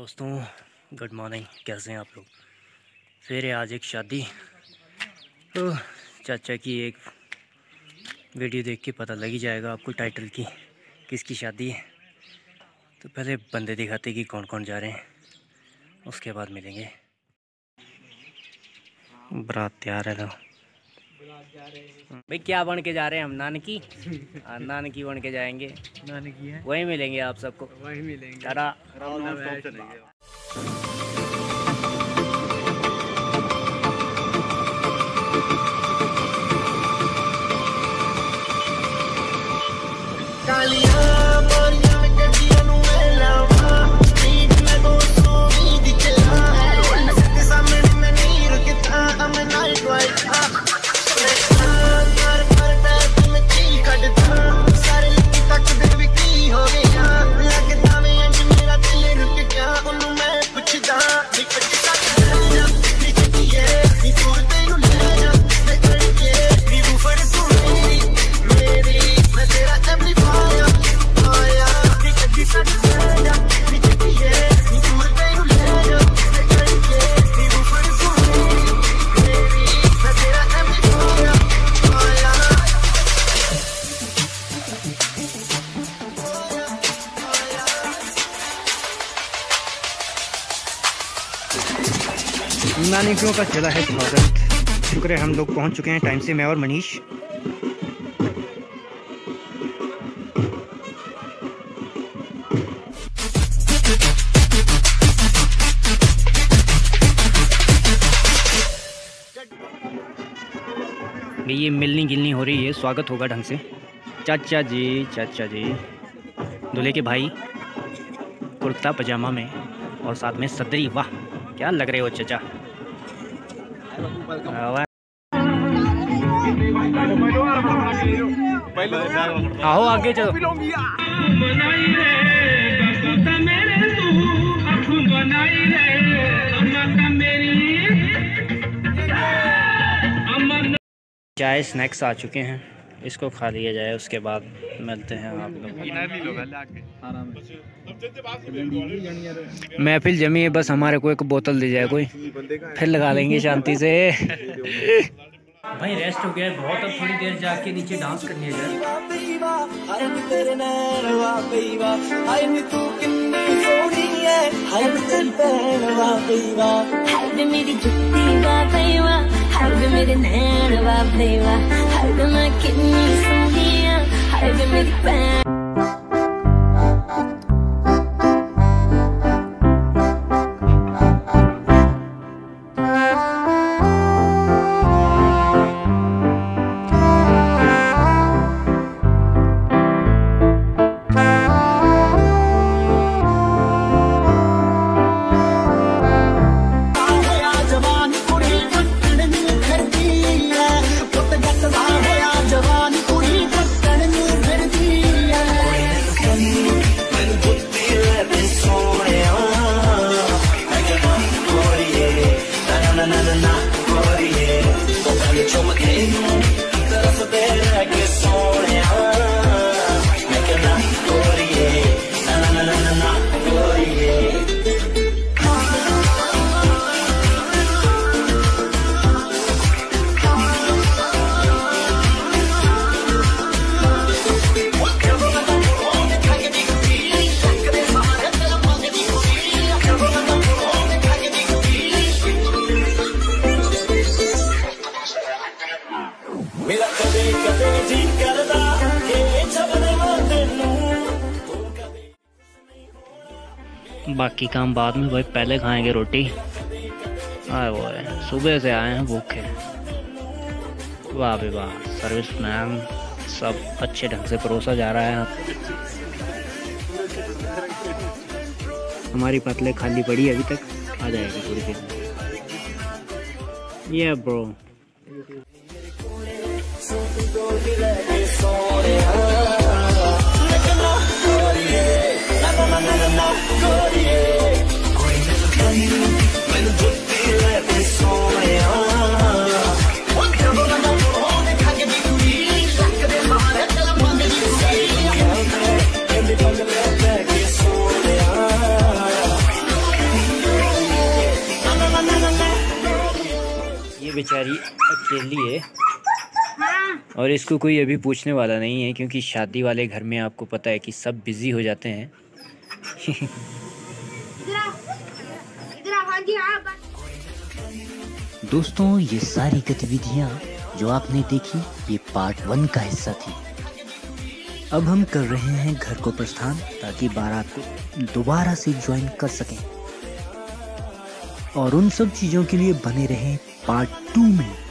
दोस्तों good morning कैसे हैं आप लोग? फिर है आज एक शादी। तो चाचा की एक वीडियो देख के पता लग ही जाएगा आपको टाइटल की, किसकी शादी है। तो पहले बंदे दिखाते कि कौन कौन जा रहे हैं। उसके बाद मिलेंगे। बरात तैयार है तो। भाई क्या बन के जा रहे हैं हम? नानकी? हाँ, नानकी बन के जाएँगे। नानकी है। वहीं मिलेंगे आप सबको। वही मिलेंगे। नानियों का चला है स्वागत। शुक्र है हम लोग पहुँच चुके हैं टाइम से। मैं और मनीष। ये मिलनी गिलनी हो रही है। स्वागत होगा ढंग से। चाचा जी चाचा जी। दूल्हे के भाई, कुर्ता पजामा में और साथ में सदरी। वाह, क्या लग रहे हो चाचा। आओ आगे चलो। चाय स्नैक्स आ चुके हैं। इसको खा लिया जाए उसके बाद मिलते हैं आप लोग। महफिल जमी है बस हमारे को एक बोतल दी जाए कोई। फिर लगा लेंगे शांति से। भाई रेस्ट हो गया बहुत। अब थोड़ी देर जाके नीचे डांस करनी है मेरी जुत्ती मेरे नैन Higher than a me from here. Higher than Big बाकी काम बाद में, भाई, पहले खाएँगे रोटी। आए वो है सुबह से आए हैं भूखे। वाह भी वाह सर्विस मैन सब अच्छे ढंग से परोसा जा रहा है हमारी पतले खाली पड़ी अभी तक, आ जाएगी थोड़ी देर में। ये ब्रो बेचारी अकेली है। और इसको कोई अभी पूछने वाला नहीं है क्योंकि शादी वाले घर में आपको पता है कि सब बिज़ी हो जाते हैं। दोस्तों ये सारी गतिविधियाँ जो आपने देखी ये पार्ट वन का हिस्सा थी। अब हम कर रहे हैं घर को प्रस्थान ताकि बारात को दोबारा से ज्वाइन कर सकें। और उन सब चीज़ों के लिए बने रहें पार्ट टू में